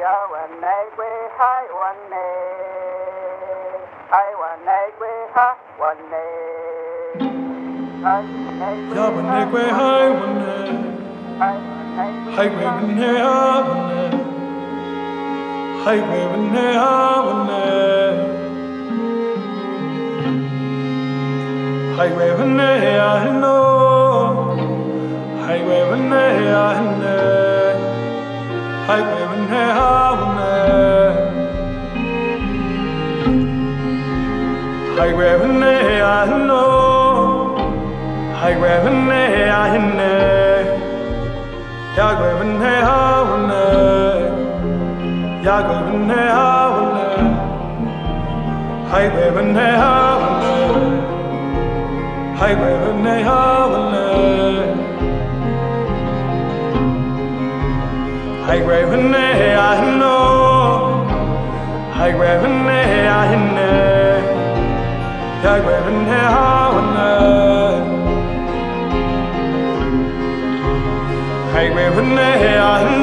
ya wan nei kwe hai wan nei ai wan nei kwe ha ai nei Ya wane kwe hai ai nei Hai kwe wane ha wane Hai kwe wane ha wane Hai kwe wane ha no Hai kwe wane ha ne Hai kwe wane ha wane Hai kwe wane ha no Hai kwe wane ha ne Ya kwe wane ha wane Ya kwe wane ha wane Hai kwe wane ha wane Hai kwe wane ha wane Hai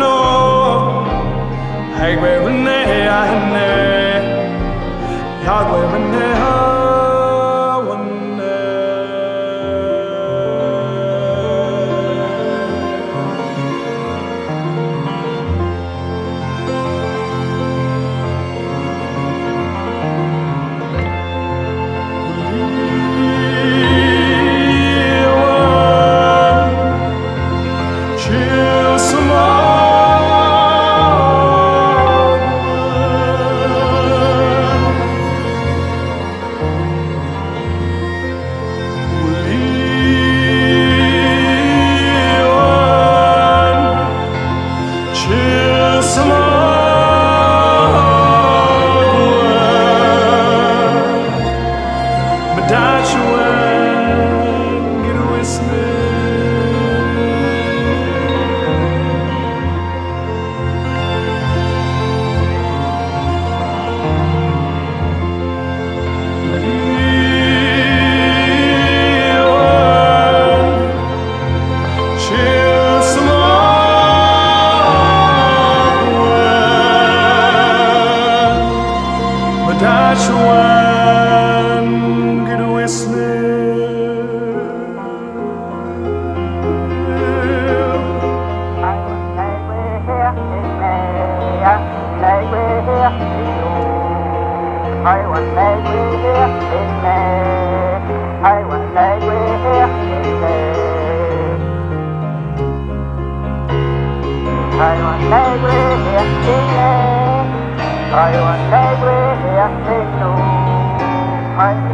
ai wan nei kwe he nei ai wan nei kwe he nei ai wan nei kwe he nei ai wan nei kwe he no ai nei kwe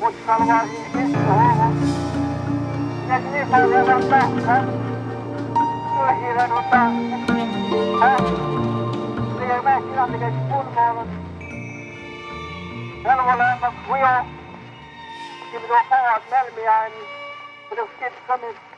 Moet je van waar in de kist horen. Je hebt van wel hè? Hier aan het dag, hè? Leer mij hier aan de kist Je aan. Dit.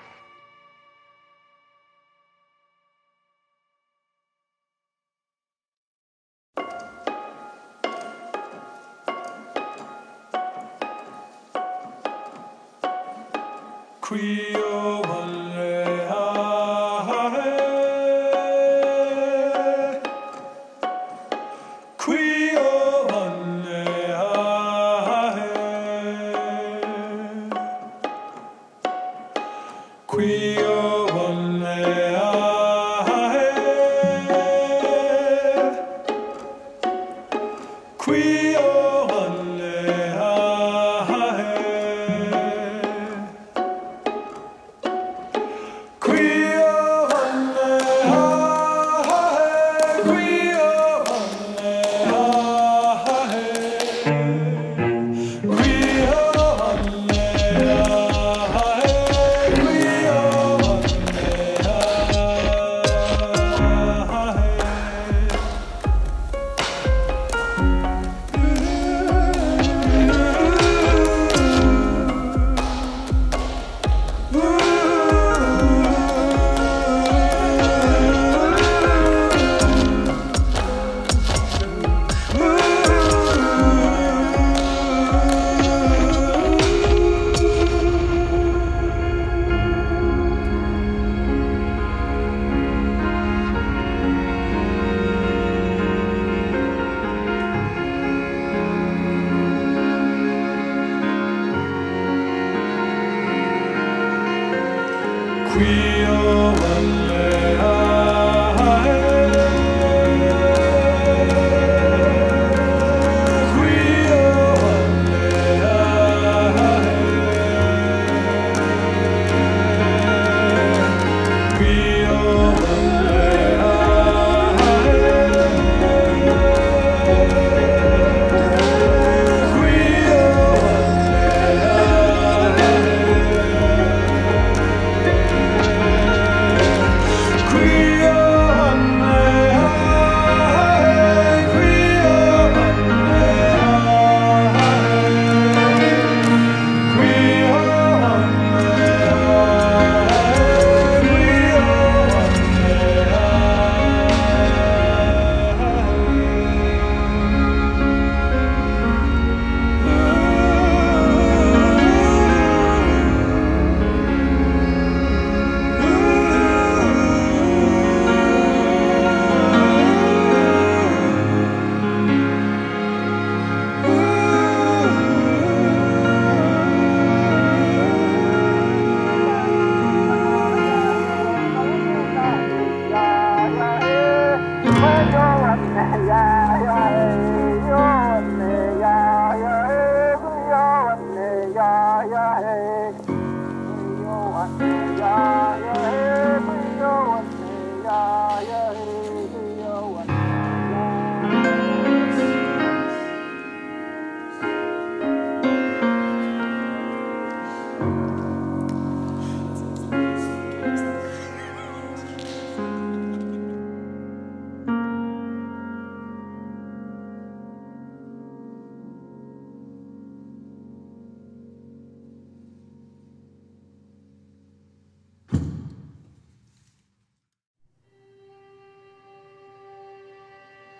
Creole. We are one man.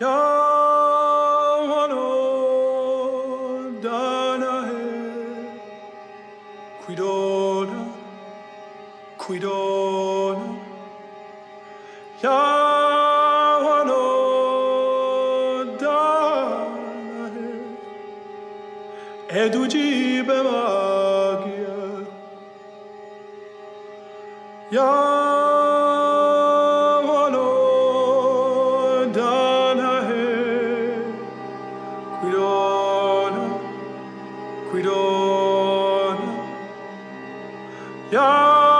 No. Yeah.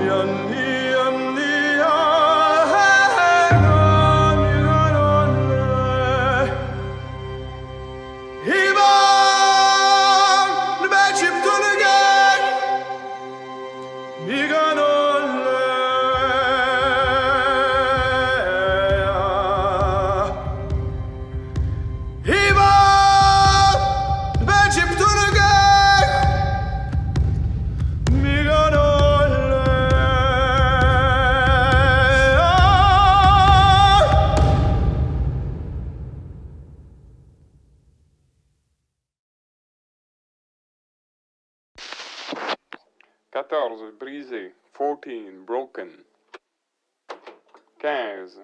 Miganole 14, brisé. 14, broken. 15.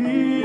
Io